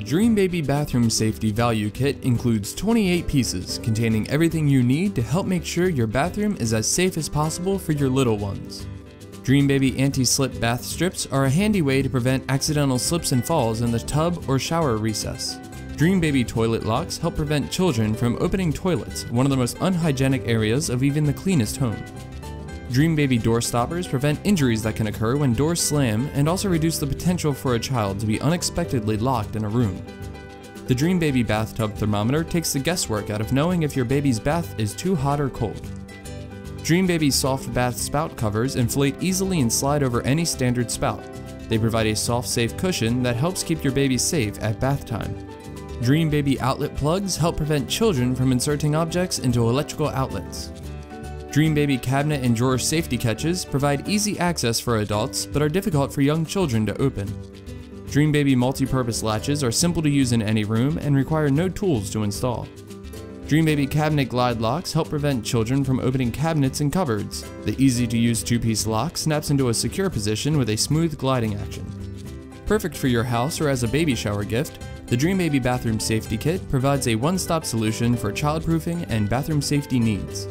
The Dreambaby Bathroom Safety Value Kit includes 28 pieces containing everything you need to help make sure your bathroom is as safe as possible for your little ones. Dreambaby anti-slip bath strips are a handy way to prevent accidental slips and falls in the tub or shower recess. Dreambaby toilet locks help prevent children from opening toilets, one of the most unhygienic areas of even the cleanest home. Dreambaby door stoppers prevent injuries that can occur when doors slam and also reduce the potential for a child to be unexpectedly locked in a room. The Dreambaby bathtub thermometer takes the guesswork out of knowing if your baby's bath is too hot or cold. Dreambaby soft bath spout covers inflate easily and slide over any standard spout. They provide a soft, safe cushion that helps keep your baby safe at bath time. Dreambaby outlet plugs help prevent children from inserting objects into electrical outlets. Dreambaby cabinet and drawer safety catches provide easy access for adults but are difficult for young children to open. Dreambaby multi-purpose latches are simple to use in any room and require no tools to install. Dreambaby cabinet glide locks help prevent children from opening cabinets and cupboards. The easy-to-use two-piece lock snaps into a secure position with a smooth gliding action. Perfect for your house or as a baby shower gift, the Dreambaby Bathroom Safety Kit provides a one-stop solution for childproofing and bathroom safety needs.